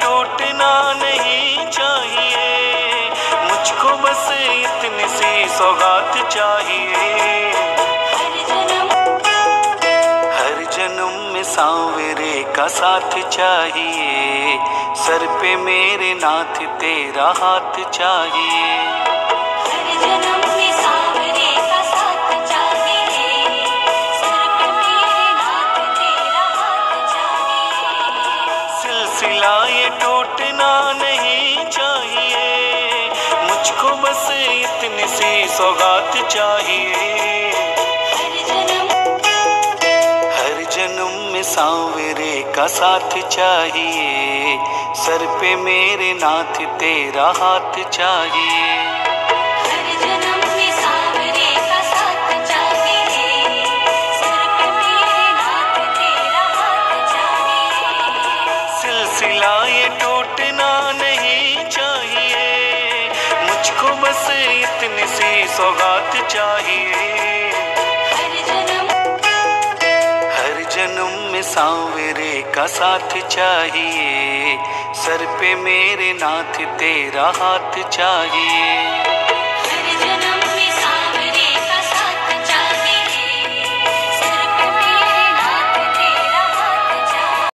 टूटना नहीं चाहिए। मुझको बस इतनी सी सौगात चाहिए। हर जन्म में सांवरे का साथ चाहिए। सर पे मेरे नाथ तेरा हाथ चाहिए। सिलसिला ये टूटना नहीं चाहिए। मुझको बस इतनी सी सौगात चाहिए। हर जन्म हर जन्म में सांवरे का साथ चाहिए। सर पे मेरे नाथ तेरा हाथ चाहिए। ये टूटना नहीं चाहिए। मुझको बस इतनी सी सौगात चाहिए। हर जन्म में सांवरे का साथ चाहिए। सर पे मेरे नाथ तेरा हाथ चाहिए।